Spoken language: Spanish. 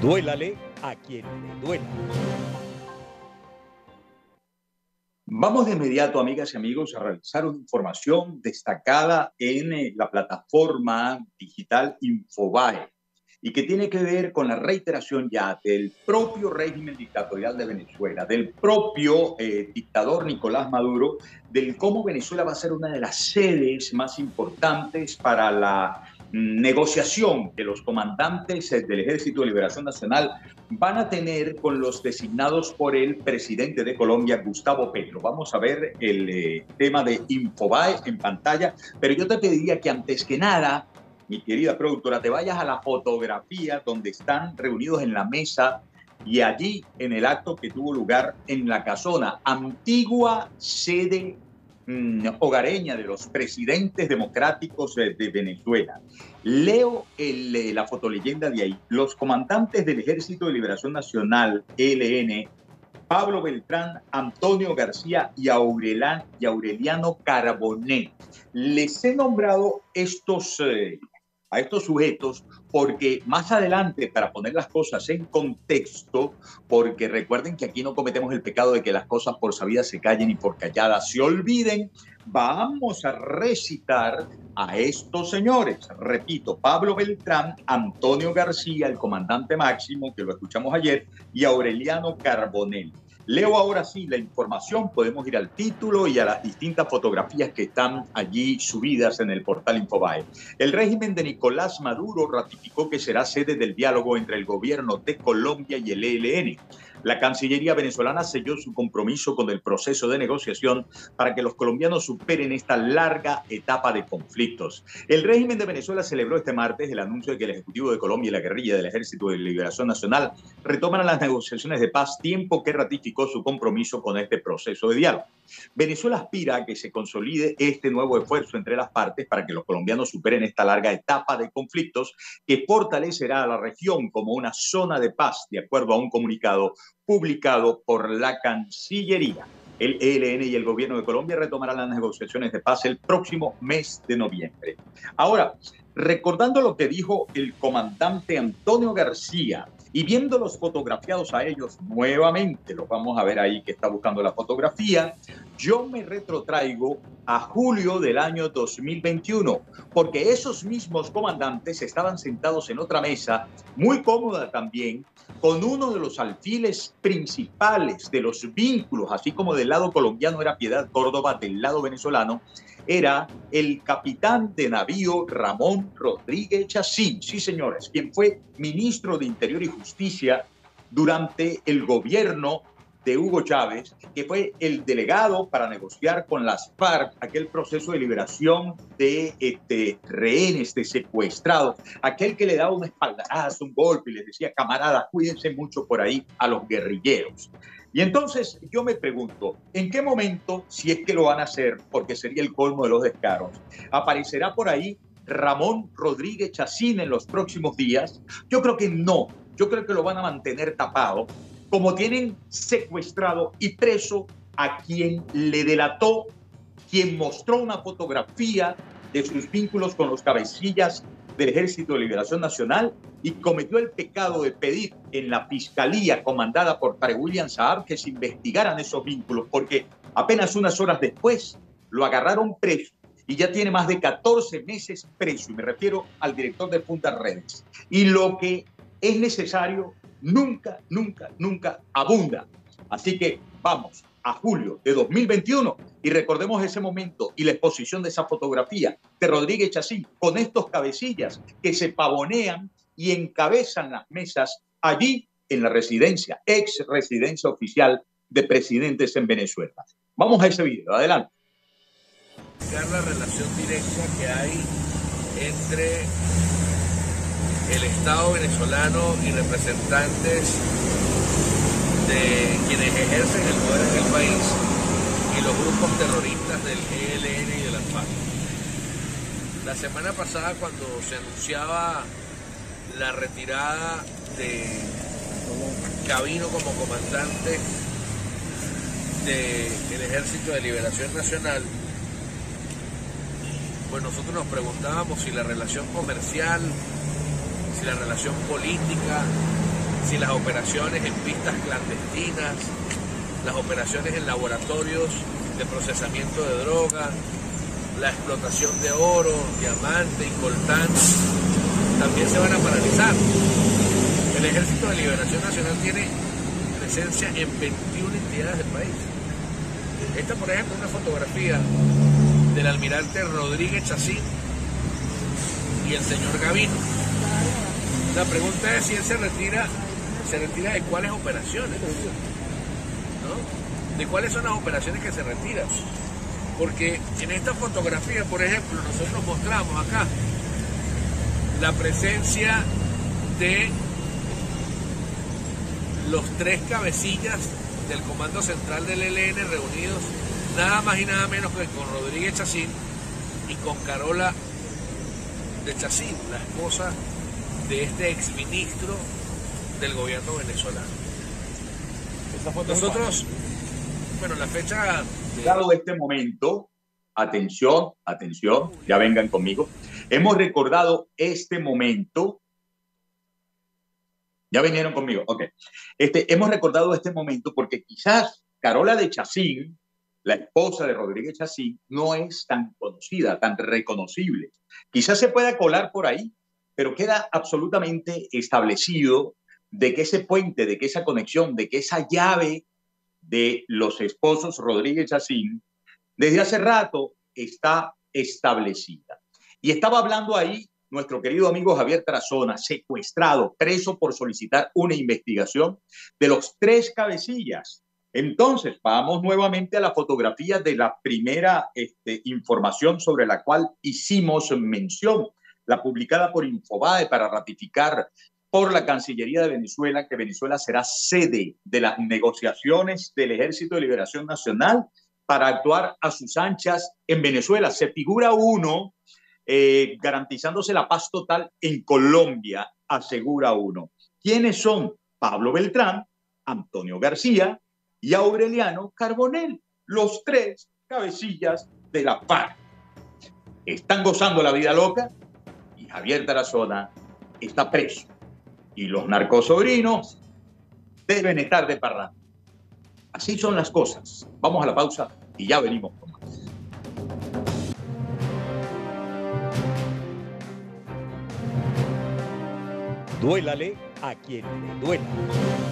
Duélale a quien le duela. Vamos de inmediato, amigas y amigos, a realizar una información destacada en eh, la plataforma digital Infobae y que tiene que ver con la reiteración ya del propio régimen dictatorial de Venezuela, del propio eh, dictador Nicolás Maduro, del cómo Venezuela va a ser una de las sedes más importantes para la negociación que los comandantes del Ejército de Liberación Nacional van a tener con los designados por el presidente de Colombia, Gustavo Petro. Vamos a ver el eh, tema de Infobae en pantalla, pero yo te pediría que antes que nada, mi querida productora, te vayas a la fotografía donde están reunidos en la mesa y allí en el acto que tuvo lugar en la casona, antigua sede Mm, hogareña de los presidentes democráticos de, Venezuela. Leo el, la fotoleyenda de ahí. Los comandantes del Ejército de Liberación Nacional, ELN, Pablo Beltrán, Antonio García y, y Aureliano Carbonet. Les he nombrado estos eh, a estos sujetos porque más adelante, para poner las cosas en contexto, porque recuerden que aquí no cometemos el pecado de que las cosas por sabidas se callen y por calladas se olviden, vamos a recitar a estos señores. Repito, Pablo Beltrán, Antonio García, el comandante máximo, que lo escuchamos ayer, y Aureliano Carbonell. Leo ahora sí la información, podemos ir al título y a las distintas fotografías que están allí subidas en el portal Infobae. El régimen de Nicolás Maduro ratificó que será sede del diálogo entre el gobierno de Colombia y el ELN. La Cancillería venezolana selló su compromiso con el proceso de negociación para que los colombianos superen esta larga etapa de conflictos. El régimen de Venezuela celebró este martes el anuncio de que el Ejecutivo de Colombia y la guerrilla del Ejército de Liberación Nacional retoman las negociaciones de paz, tiempo que ratificó su compromiso con este proceso de diálogo. Venezuela aspira a que se consolide este nuevo esfuerzo entre las partes para que los colombianos superen esta larga etapa de conflictos que fortalecerá a la región como una zona de paz, de acuerdo a un comunicado publicado por la Cancillería. El ELN y el gobierno de Colombia retomarán las negociaciones de paz el próximo mes de noviembre. Ahora, recordando lo que dijo el comandante Antonio García y viéndolos fotografiados a ellos nuevamente, los vamos a ver ahí que está buscando la fotografía, yo me retrotraigo a julio del año 2021, porque esos mismos comandantes estaban sentados en otra mesa, muy cómoda también, con uno de los alfiles principales de los vínculos, así como del lado colombiano era Piedad Córdoba, del lado venezolano, era el capitán de navío Ramón Rodríguez Chacín, sí señores, quien fue ministro de Interior y Justicia durante el gobierno de Hugo Chávez, que fue el delegado para negociar con las FARC aquel proceso de liberación de este, rehenes, de secuestrados, aquel que le daba un espaldarazo, un golpe y les decía, camaradas, cuídense mucho por ahí a los guerrilleros. Y entonces yo me pregunto, ¿en qué momento, si es que lo van a hacer, porque sería el colmo de los descaros, aparecerá por ahí Ramón Rodríguez Chacín en los próximos días? Yo creo que no, yo creo que lo van a mantener tapado, como tienen secuestrado y preso a quien le delató, quien mostró una fotografía de sus vínculos con los cabecillas del Ejército de Liberación Nacional y cometió el pecado de pedir en la fiscalía comandada por Tare William Saab que se investigaran esos vínculos, porque apenas unas horas después lo agarraron preso y ya tiene más de 14 meses preso, y me refiero al director de Punta Redes. Y lo que es necesario nunca, nunca, nunca abunda. Así que vamos, a julio de 2021 y recordemos ese momento y la exposición de esa fotografía de Rodríguez Chacín con estos cabecillas que se pavonean y encabezan las mesas allí en la residencia, ex residencia oficial de presidentes en Venezuela. Vamos a ese video, adelante. La relación directa que hay entre el Estado venezolano y representantes de quienes ejercen el poder en el país y los grupos terroristas del ELN y de las FARC. La semana pasada cuando se anunciaba la retirada de Cabino como comandante del Ejército de Liberación Nacional, pues nosotros nos preguntábamos si la relación comercial, si la relación política si las operaciones en pistas clandestinas, las operaciones en laboratorios de procesamiento de droga, la explotación de oro, diamante y coltán, también se van a paralizar. El Ejército de Liberación Nacional tiene presencia en 21 entidades del país. Esta, por ejemplo, es una fotografía del almirante Rodríguez Chacín y el señor Gavino. La pregunta es si él se retira, se retira de cuáles operaciones, ¿no? De cuáles son las operaciones que se retiran. Porque en esta fotografía, por ejemplo, nosotros mostramos acá la presencia de los tres cabecillas del Comando Central del ELN reunidos nada más y nada menos que con Rodríguez Chacín y con Carola de Chacín, la esposa de este exministro del gobierno venezolano. Nosotros, bueno, la fecha... Dado este momento, atención, atención, ya vengan conmigo, hemos recordado este momento ya vinieron conmigo. Ok. Este, hemos recordado este momento porque quizás Carola de Chacín, la esposa de Rodríguez Chacín, no es tan conocida, tan reconocible. Quizás se pueda colar por ahí, pero queda absolutamente establecido de que ese puente, de que esa conexión, de que esa llave de los esposos Rodríguez Chacín, desde hace rato está establecida. Y estaba hablando ahí nuestro querido amigo Javier Tarazona, secuestrado, preso por solicitar una investigación de los tres cabecillas. Entonces, vamos nuevamente a la fotografía de la primera este, información sobre la cual hicimos mención, la publicada por Infobae para ratificar por la Cancillería de Venezuela que Venezuela será sede de las negociaciones del Ejército de Liberación Nacional para actuar a sus anchas en Venezuela. Se figura uno eh, garantizándose la paz total en Colombia, asegura uno. ¿Quiénes son? Pablo Beltrán, Antonio García y Aureliano Carbonell, los tres cabecillas de la FARC. Están gozando la vida loca y Javier Tarazona está preso. Y los narcosobrinos deben estar de parranda. Así son las cosas. Vamos a la pausa y ya venimos con Duélale a quien le duela.